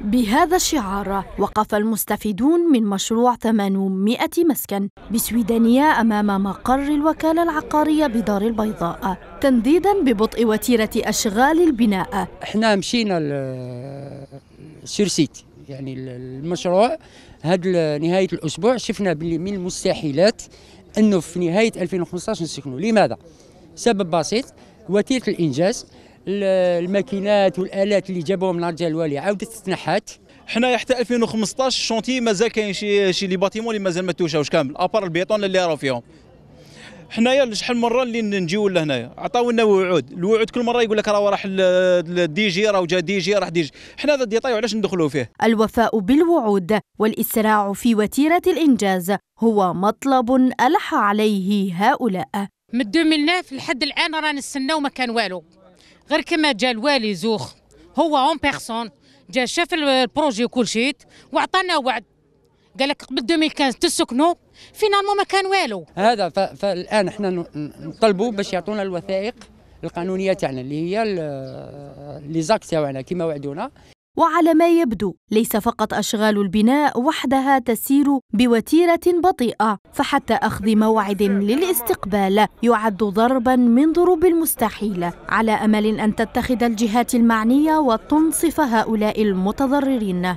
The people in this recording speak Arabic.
بهذا الشعار وقف المستفيدون من مشروع 800 مسكن بسويدانيا أمام مقر الوكالة العقارية بدار البيضاء تنديدا ببطء وتيرة أشغال البناء. إحنا مشينا سيرسيت يعني المشروع هذا نهاية الأسبوع شفنا من المستحيلات أنه في نهاية 2015 نسكنوا. لماذا؟ سبب بسيط وتيرة الإنجاز. الماكينات والآلات اللي جابوهم من الرجال الوالي. عاودت تنحات حنايا حتى 2015 chantier مازال كاين شي شي les bâtiments اللي مازال ما توشاوش كامل à part ال béton اللي راهو فيهم. حنايا شحال مرة اللي نجيو لهنايا. عطاو لنا وعود. الوعود كل مرة يقول لك راه راح ال DG راه جا DG راح DG. حنا هذا ال détail علاش ندخلوا فيه؟ الوفاء بالوعود والإسراع في وتيرة الإنجاز هو مطلب ألح عليه هؤلاء. من 2009 لحد الآن رانا نستناو ما كان والو. غير كما جا الوالي زوخ. هو en personne جا شاف ال projet وكل شيء وعطانا وعد. قال لك قبل 2015 تسكنوا finalement ما كان والو. هذا فالآن إحنا نطلبوا باش يعطونا الوثائق القانونية تاعنا اللي هي les actes تاعنا كما وعدونا. وعلى ما يبدو ليس فقط أشغال البناء وحدها تسير بوتيرة بطيئة فحتى أخذ موعد للاستقبال يعد ضربا من ضروب المستحيل على أمل أن تتخذ الجهات المعنية وتنصف هؤلاء المتضررين.